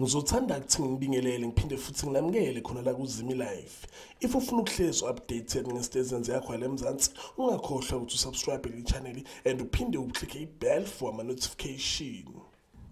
Ngizothanda ukuthi ngibingelele ngiphinde futhi nginamukele khona la kuZimi Live. If ufuna ukuhlezwa updated ngezinto ezenze yakho la eMzansi, ungakhohlwa ukuthi usubscribe le channel and uphinde uclick i-bell for ama notification.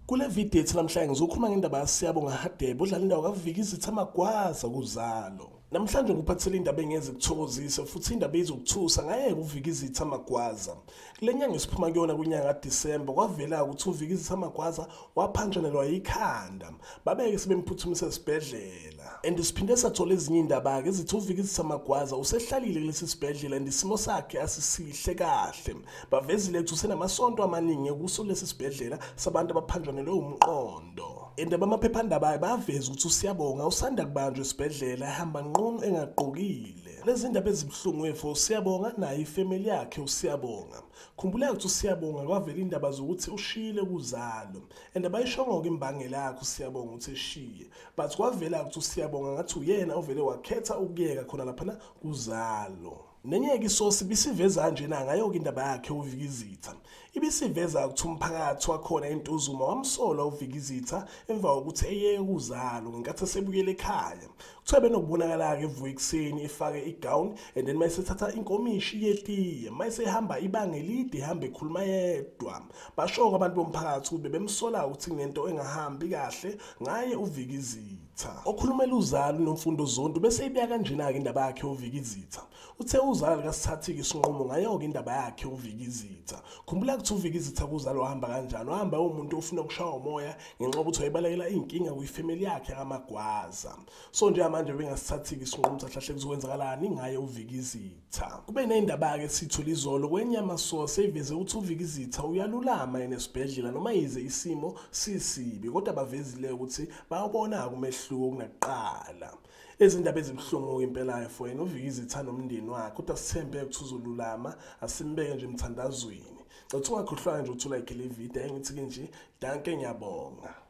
Kule video ethi namhlanje ngizokhuluma ngendaba yasiyabonga Hadebe odlala indawo kaviki izitha amagwaza kuzalo. Namhlanje ngikuphathele indaba engeze kuthokozisa futhi indaba ezokuthusa ngayeke uvika izitha amagwaza. Le nyanga esiphuma kuyona kwinyanga kaDisemba kwavela ukuthi uvika izitha amagwaza waphanjanelwa yikhanda. Babeke sebemphuthumise esibhedlela. And siphinde sathola ezinye indaba ke ezithi uvika izitha amagwaza usehlalile kulesi sibhedlela and isimo sakhe asisihle kahle. Bavezile ukuthi usenamasonto amaningi kuso lesi sibhedlela sabantu abaphanjanelwe umqondo. Indaba amaphephandaba baveza ukuthi usiyabonga usanda kubanjwa esibhedlela ehamba nqunu engaqokile. Lezi ndaba ezibuhlungu efo usiyabonga naye ifamily yakhe usiyabonga. Khumbula ukuthi usiyabonga kwavela indaba zokuthi ushile kuzalo. And abayishongo ke imbangela yakhe usiyabonga ukuthi eshiye. But kwavela ukuthi usiyabonga ngathi uyena ovele wakhetha ukuyeka khona lapha kuzalo. Nenyeke isosi bisiveza nje na ngayo indaba yakhe uvikizitha. Ibisiveza ukuthi umphakathi wakhona entuzuma wamsola uvikizitha emva kokuthi eyeke kuzalo ngenkathi asebuyele ekhaya. Kuthiwa benokubonakala ke evuka ekseni efake igown and then mayisethatha inkomishi yetiye mayisehamba ibanga elide ihambe ekhuluma yedwa. Basho abantu bomphakathi ube bemsola ukuthi kunento engahambi kahle ngaye uvikizitha. Okhulumela uzalo nomfundo zonke bese ibeka kanjena ke indaba yakhe uvikizitha. Uthe uzalo kasithathike isinqumo ngayo ke indaba yakhe uvikizitha. Khumbula ukuthi uvikizitha kuzalo wahamba kanjani wahamba umuntu ofuna ukushawa umoya ngenxa yokuthi wayebalekela inkinga kuyifamily yakhe kamagwaza. So nje manje bengasithathike isinqumo sahlahle kuzokwenzakalani ngaye uvikizitha. Kube nezindaba ke sithola izolo kwenyama source eveze ukuthi uvikizitha uyalulama enesibhedlela noma yize isimo sisibi kodwa bavezile ukuthi bayabona kumehluko kunakuqala. Ezindaba ezibuhlungu impela for yena uvikizitha nomndeni wakhe kodwa sithembe ukuthi uzolulama asimbeke nje emthandazweni. Ngicela ungakhohlwa nje uthola ikhe le video engithi ke nje danke ngiyabonga.